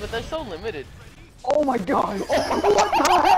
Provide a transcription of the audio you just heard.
but they're so limited. Oh my god! what the heck?